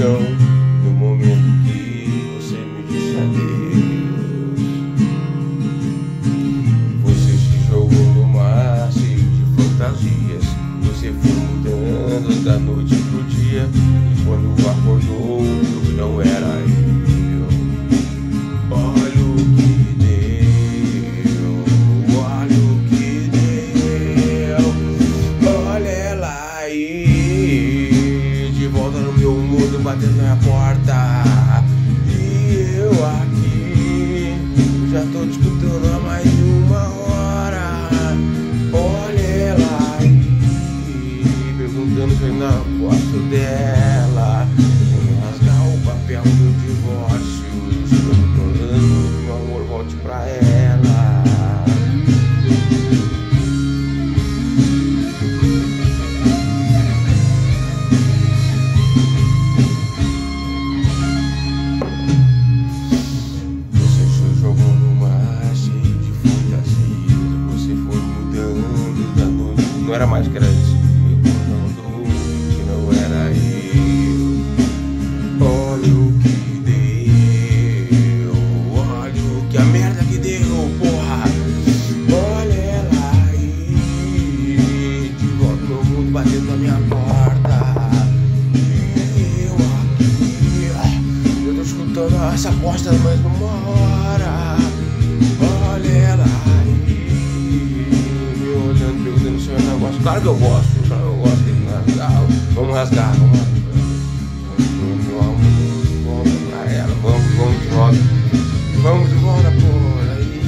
chão no momento que você me disse adeus. Você se jogou no mar cheio de fantasias. Você foi mudando da noite pro dia. E quando acordou, batendo na porta. E eu aqui, já tô te escutando há mais de uma hora. Olha ela aí, perguntando se eu ainda gosto dela. Vou rasgar o papel do divórcio. Não era mais. Me acordando que não era eu. Olha o que deu. Olha o que a merda que deu, porra. Olha ela aí. De volta no mundo batendo na minha porta. E eu aqui. Eu tô escutando essa bosta mais uma hora. Claro que eu gosto, eu gosto de rasgar. Vamos rasgar, vamos rasgar. Vamos de volta, pra ela, vamos, vamos de volta. Vamos de volta, por aí.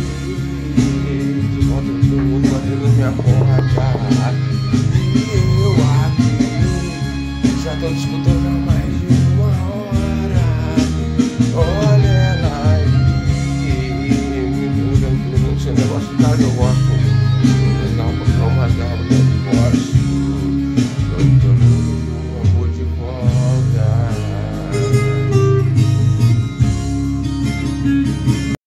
de volta todo mundo batendo minha porra, cara. E eu aqui, já tô disputando há mais. Olha uma hora. Olha ela e, e, e, e, e, e, e, e, eu gosto, eu gosto. Watch.